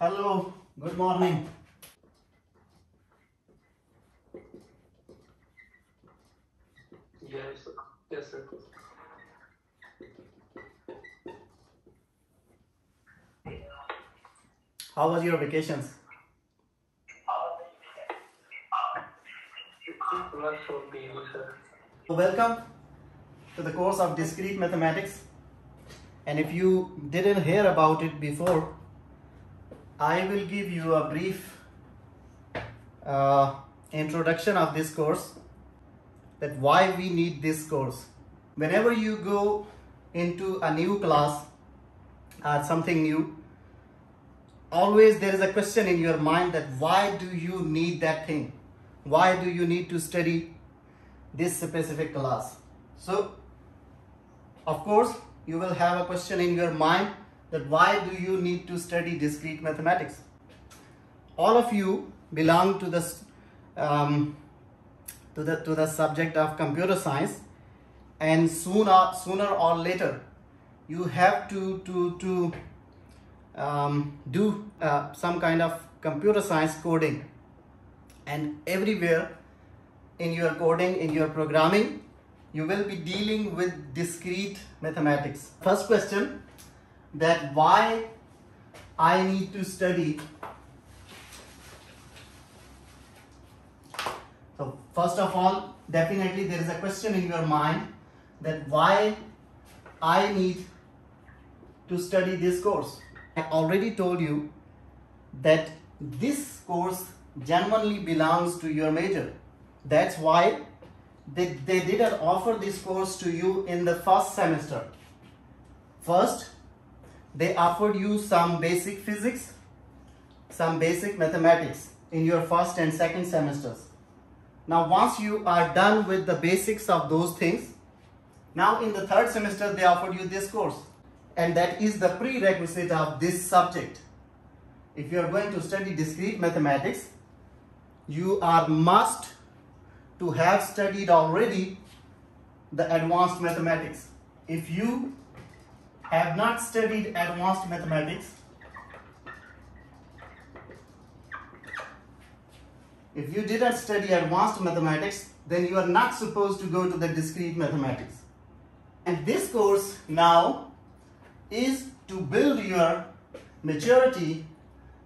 Hello, good morning. Yes, yes, sir. How was your vacations? Welcome to the course of discrete mathematics. And if you didn't hear about it before, I will give you a brief uh, introduction of this course that why we need this course. Whenever you go into a new class or something new, always there is a question in your mind that why do you need that thing? Why do you need to study this specific class? So, of course, you will have a question in your mind that why do you need to study discrete mathematics? All of you belong to this um, to the to the subject of computer science, and sooner sooner or later, you have to to to um, do uh, some kind of computer science coding, and everywhere in your coding in your programming you will be dealing with discrete mathematics. First question that why I need to study. So first of all, definitely there is a question in your mind that why I need to study this course. I already told you that this course genuinely belongs to your major. That's why they, they didn't offer this course to you in the first semester. First, they offered you some basic physics, some basic mathematics in your first and second semesters. Now, once you are done with the basics of those things, now in the third semester, they offered you this course. And that is the prerequisite of this subject. If you are going to study discrete mathematics, you are must to have studied already the advanced mathematics. If you have not studied advanced mathematics, if you didn't study advanced mathematics, then you are not supposed to go to the discrete mathematics. And this course now is to build your maturity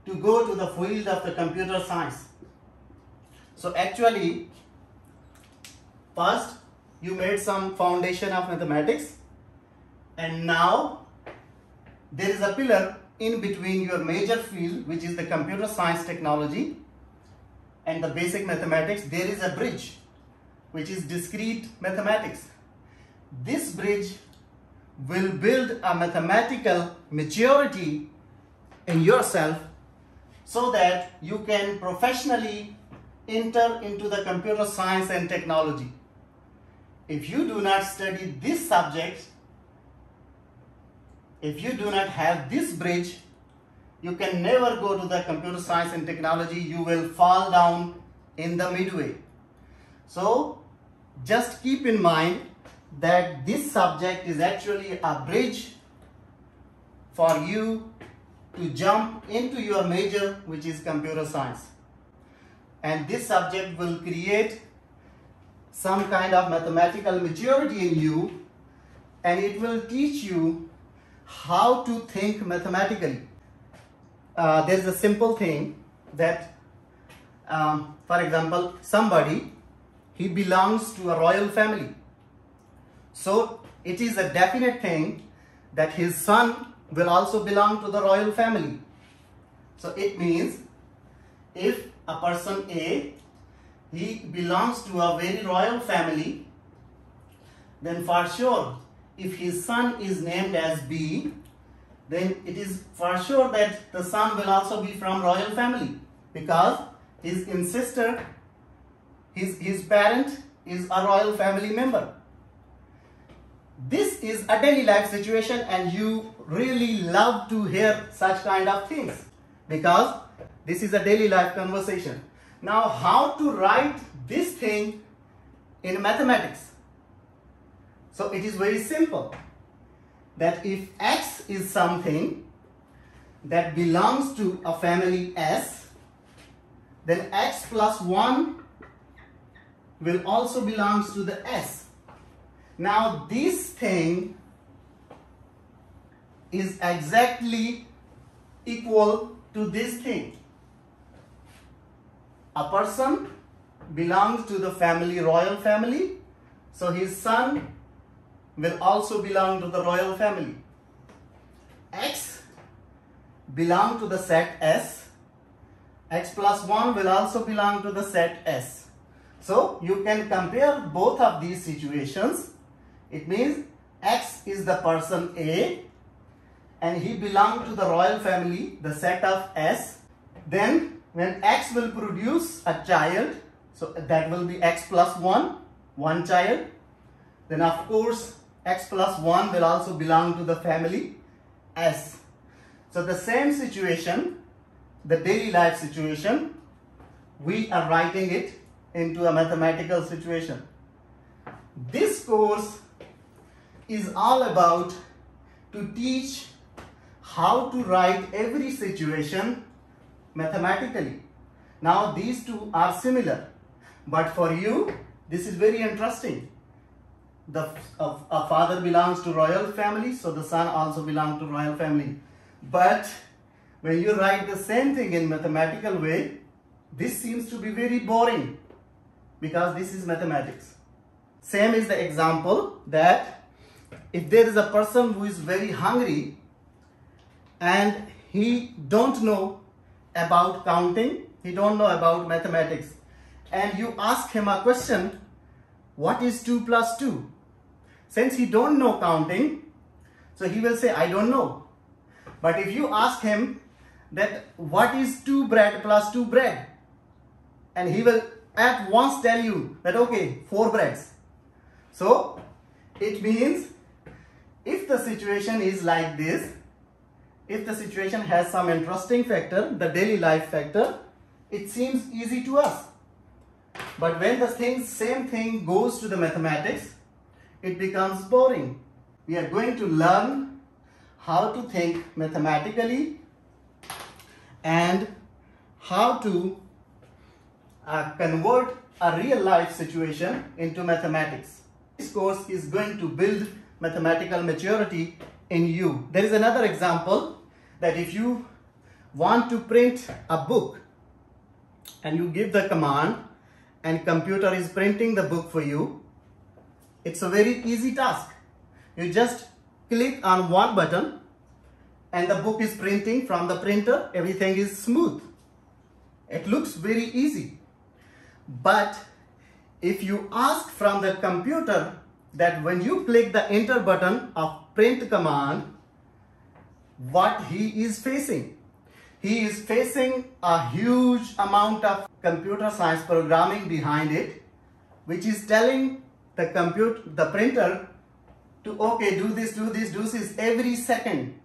to go to the field of the computer science. So actually, First, you made some foundation of mathematics and now there is a pillar in between your major field which is the computer science technology and the basic mathematics. There is a bridge which is discrete mathematics. This bridge will build a mathematical maturity in yourself so that you can professionally enter into the computer science and technology if you do not study this subject, if you do not have this bridge, you can never go to the computer science and technology. You will fall down in the midway. So just keep in mind that this subject is actually a bridge for you to jump into your major which is computer science. And this subject will create some kind of mathematical maturity in you and it will teach you how to think mathematically. Uh, there is a simple thing that, um, for example, somebody, he belongs to a royal family. So it is a definite thing that his son will also belong to the royal family. So it means if a person A he belongs to a very royal family, then for sure, if his son is named as B, then it is for sure that the son will also be from royal family because his ancestor, his, his parent is a royal family member. This is a daily life situation and you really love to hear such kind of things because this is a daily life conversation. Now how to write this thing in mathematics? So it is very simple that if x is something, that belongs to a family S, then x plus 1 will also belongs to the S. Now this thing is exactly equal to this thing. A person belongs to the family, royal family, so his son will also belong to the royal family. X belong to the set S. X plus 1 will also belong to the set S. So you can compare both of these situations. It means X is the person A and he belongs to the royal family, the set of S. Then when X will produce a child, so that will be X plus 1, one child. Then of course X plus 1 will also belong to the family S. So the same situation, the daily life situation, we are writing it into a mathematical situation. This course is all about to teach how to write every situation mathematically. Now these two are similar, but for you, this is very interesting. The a, a father belongs to royal family, so the son also belongs to royal family. But when you write the same thing in mathematical way, this seems to be very boring because this is mathematics. Same is the example that if there is a person who is very hungry and he don't know about counting, he don't know about mathematics and you ask him a question, what is 2 plus 2? Since he don't know counting, so he will say, I don't know. But if you ask him that what is 2 bread plus 2 bread? And he will at once tell you that okay, 4 breads. So it means if the situation is like this, if the situation has some interesting factor, the daily life factor, it seems easy to us. But when the thing, same thing goes to the mathematics, it becomes boring. We are going to learn how to think mathematically and how to uh, convert a real life situation into mathematics. This course is going to build mathematical maturity in you. There is another example that if you want to print a book and you give the command and computer is printing the book for you, it's a very easy task. You just click on one button and the book is printing from the printer. Everything is smooth. It looks very easy. But if you ask from the computer that when you click the enter button of print command, what he is facing. He is facing a huge amount of computer science programming behind it, which is telling the compute the printer to okay do this do this do this every second.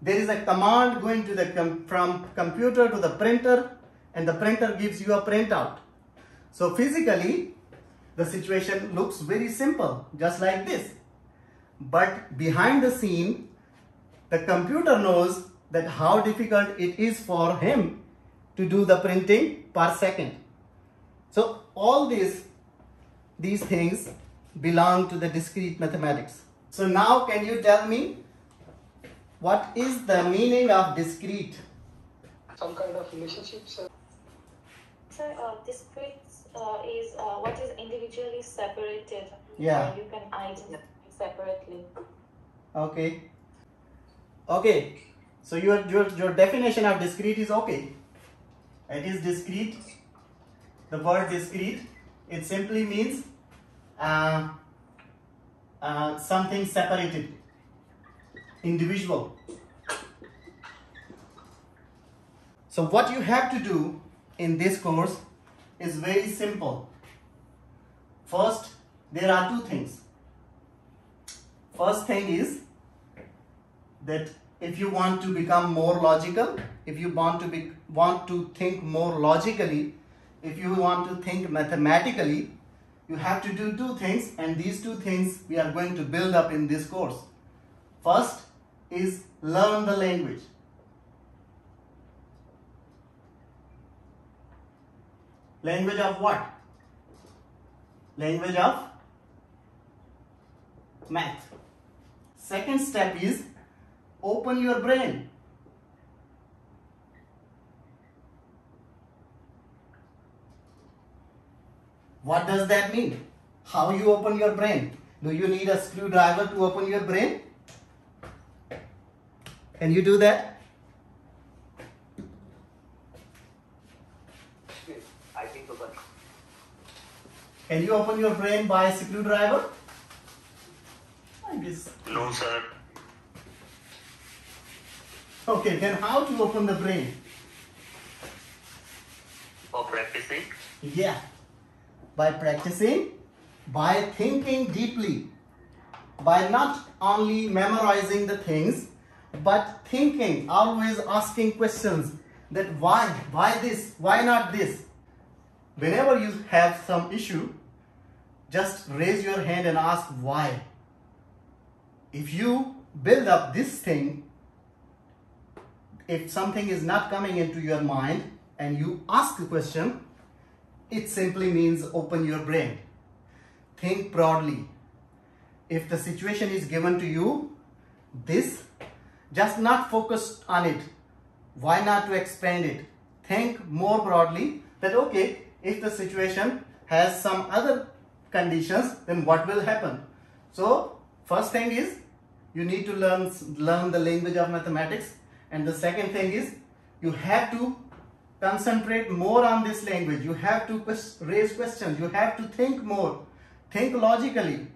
There is a command going to the com from computer to the printer and the printer gives you a printout. So physically the situation looks very simple just like this. But behind the scene the computer knows that how difficult it is for him to do the printing per second. So all these these things belong to the discrete mathematics. So now can you tell me what is the meaning of discrete? Some kind of relationship, sir. Sir, uh, discrete uh, is uh, what is individually separated. Yeah. Uh, you can identify separately. Okay. Okay. So your, your, your definition of discrete is okay. It is discrete. The word discrete, it simply means uh, uh, something separated, individual. So what you have to do in this course is very simple. First, there are two things. First thing is that if you want to become more logical, if you want to be want to think more logically, if you want to think mathematically, you have to do two things and these two things we are going to build up in this course. First is learn the language. Language of what? Language of math. Second step is open your brain. What does that mean? How you open your brain? Do you need a screwdriver to open your brain? Can you do that? I think so, sir. Can you open your brain by a screwdriver? No, sir. Okay, then how to open the brain? For practicing, Yeah, by practicing, by thinking deeply, by not only memorizing the things, but thinking, always asking questions that why, why this, why not this. Whenever you have some issue, just raise your hand and ask why. If you build up this thing, if something is not coming into your mind and you ask a question, it simply means open your brain. Think broadly. If the situation is given to you, this, just not focus on it. Why not to expand it? Think more broadly that okay, if the situation has some other conditions, then what will happen? So, first thing is you need to learn learn the language of mathematics and the second thing is you have to concentrate more on this language. You have to raise questions. You have to think more. Think logically